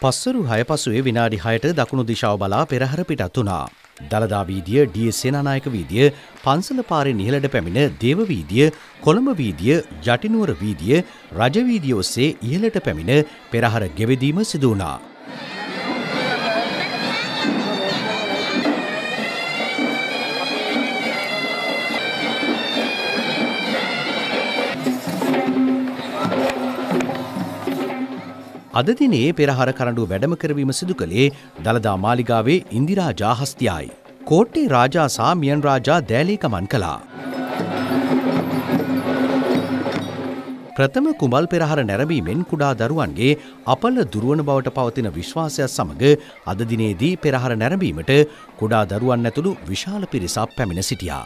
පස්සරු හය පසුවේ විනාඩි හයට දකුණු දිශාව බලා පෙරහර පිටත් වුණා. දළදා වීදිය ඩිය සේනානායක වීදිය පන්සල පාරේ නිහලට පැමිණ දේව වීදිය කොළඹ වීදිය ජටිනුවර වීදිය රජවීදිය ඔස්සේ ඉහළට පැමිණ පෙරහර ගෙවෙදීම සිදුවනා. අද දිනේ පෙරහර කරඬුව වැඩම කරවීම සිදු කළේ දළදා මාලිගාවේ ඉන්දිරා ජාහස්තියයි. කෝට්ටේ රාජා සා මියන් රාජා දෑලේකමන් කළා. ප්‍රථම කුමල් පෙරහර නැරඹීමෙන් කුඩා දරුවන්ගේ අපල දුරුවන බවට පවතින විශ්වාසයක් සමග අද දිනේදී පෙරහර නැරඹීමට කුඩා දරුවන් ඇතුළු විශාල පිරිසක් පැමිණ සිටියා.